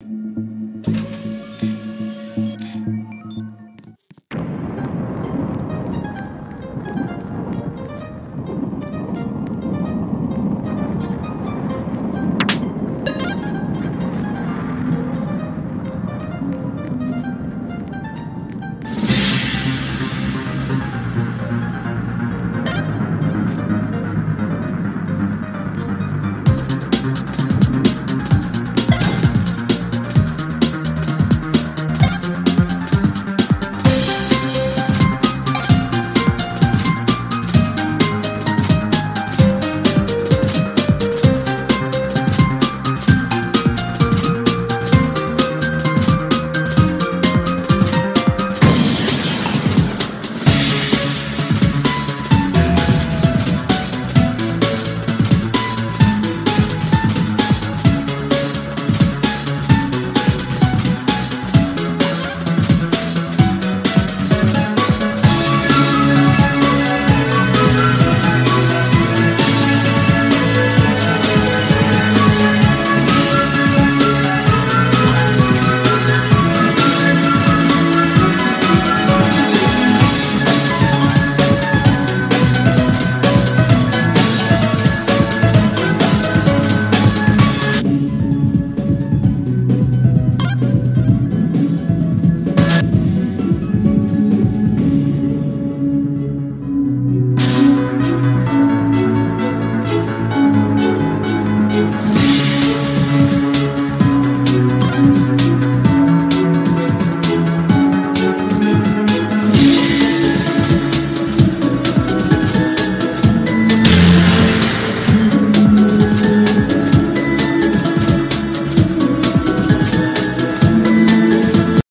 you